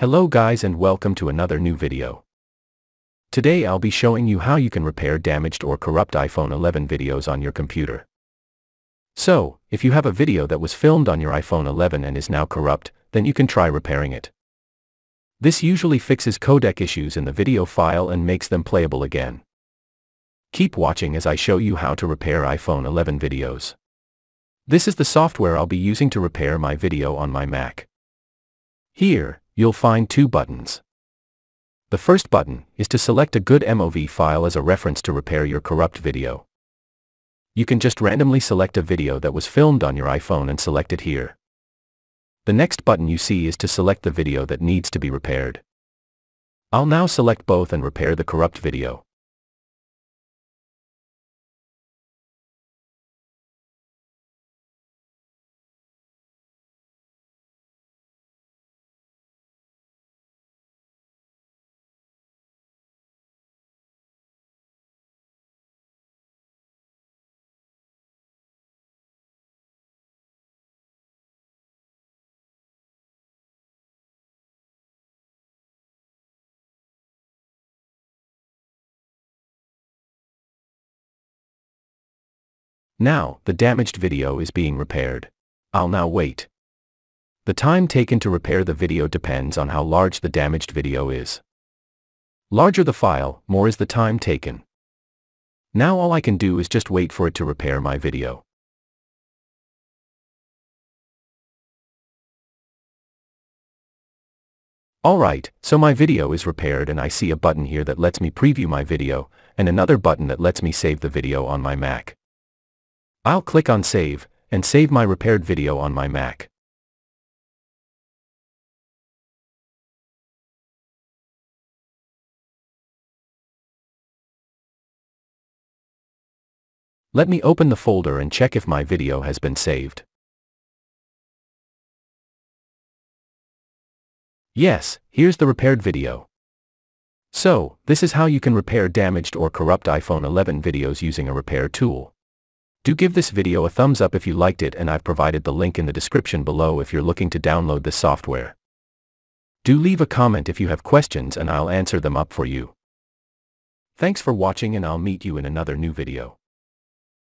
Hello guys and welcome to another new video. Today I'll be showing you how you can repair damaged or corrupt iPhone 11 videos on your computer. So, if you have a video that was filmed on your iPhone 11 and is now corrupt, then you can try repairing it. This usually fixes codec issues in the video file and makes them playable again. Keep watching as I show you how to repair iPhone 11 videos. This is the software I'll be using to repair my video on my Mac. Here, you'll find two buttons. The first button is to select a good MOV file as a reference to repair your corrupt video. You can just randomly select a video that was filmed on your iPhone and select it here. The next button you see is to select the video that needs to be repaired. I'll now select both and repair the corrupt video. Now, the damaged video is being repaired. I'll now wait. The time taken to repair the video depends on how large the damaged video is. Larger the file, more is the time taken. Now all I can do is just wait for it to repair my video. Alright, so my video is repaired and I see a button here that lets me preview my video, and another button that lets me save the video on my Mac. I'll click on Save, and save my repaired video on my Mac. Let me open the folder and check if my video has been saved. Yes, here's the repaired video. So, this is how you can repair damaged or corrupt iPhone 11 videos using a repair tool. Do give this video a thumbs up if you liked it and I've provided the link in the description below if you're looking to download this software. Do leave a comment if you have questions and I'll answer them up for you. Thanks for watching and I'll meet you in another new video.